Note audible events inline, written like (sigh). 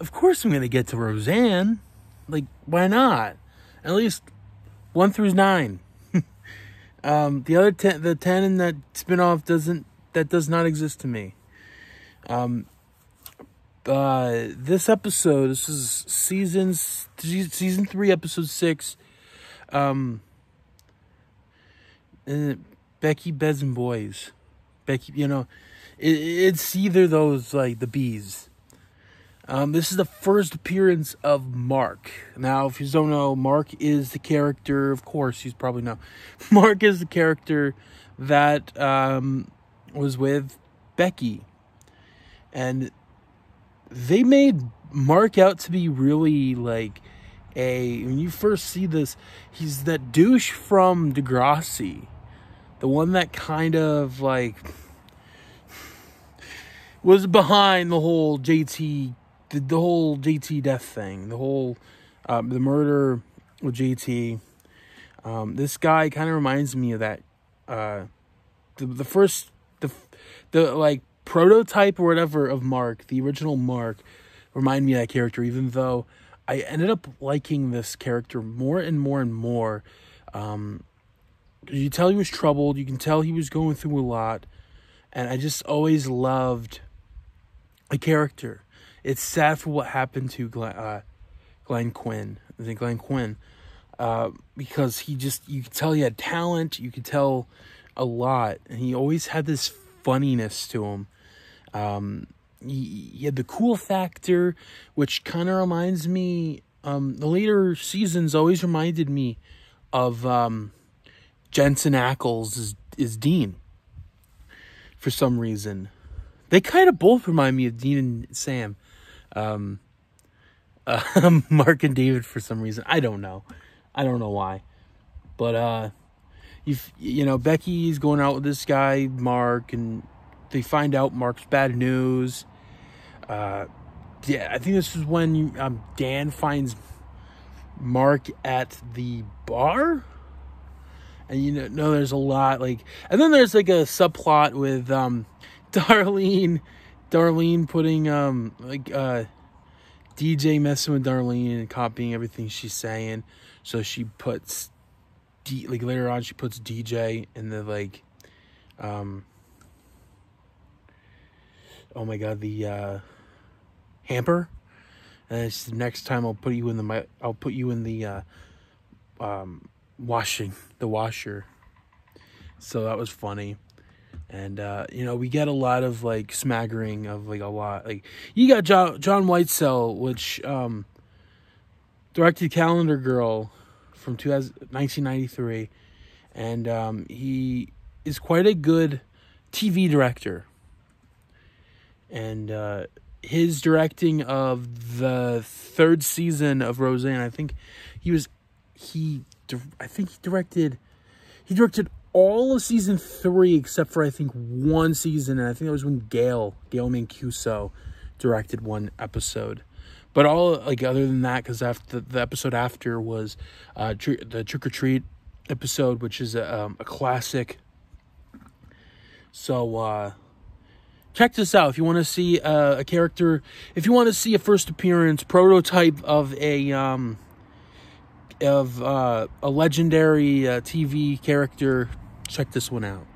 of course I'm gonna get to Roseanne. Like, why not? At least one through nine. (laughs) um, the other ten, the ten in that spinoff doesn't that does not exist to me. Um, uh, this episode, this is seasons season three, episode six. Um, Becky Beds and Boys, Becky, you know, it, it's either those like the bees. Um, this is the first appearance of Mark. Now, if you don't know, Mark is the character. Of course, you probably know. (laughs) Mark is the character that um, was with Becky, and they made Mark out to be really like a. When you first see this, he's that douche from Degrassi, the one that kind of like (sighs) was behind the whole JT, the, the whole JT death thing, the whole um, the murder with JT. Um, this guy kind of reminds me of that. Uh, the the first the the like prototype or whatever of Mark, the original Mark, remind me of that character. Even though I ended up liking this character more and more and more. Um, you tell he was troubled. You can tell he was going through a lot, and I just always loved a character. It's sad for what happened to Glenn, uh, Glenn Quinn. I think Glenn Quinn, uh, because he just you could tell he had talent. You could tell a lot, and he always had this funniness to him. Um, he, he had the cool factor, which kind of reminds me. Um, the later seasons always reminded me of um, Jensen Ackles is, is Dean for some reason. They kind of both remind me of Dean and Sam. Um, uh, (laughs) Mark and David for some reason. I don't know. I don't know why. But uh you you know Becky's going out with this guy Mark and they find out Mark's bad news. Uh yeah, I think this is when you, um, Dan finds Mark at the bar. And you know, know there's a lot like and then there's like a subplot with um (laughs) Darlene, Darlene putting um like uh DJ messing with Darlene and copying everything she's saying. So she puts D like later on she puts DJ in the like um oh my god the uh hamper and it's next time I'll put you in the I'll put you in the uh um washing the washer. So that was funny and uh, you know we get a lot of like smaggering of like a lot like you got john, john whitesell which um, directed calendar girl from 1993 and um, he is quite a good tv director. And uh, his directing of the third season of roseanne i think he was he i think he directed he directed all of season three except for I think one season, and I think that was when Gail Gail Mancuso directed one episode. But all like other than that, because after the episode after was uh, tr- the Trick or Treat episode, which is a, um, a classic. So uh, check this out if you want to see uh, a character, if you want to see a first appearance prototype of a um, of uh, a legendary uh, TV character check this one out.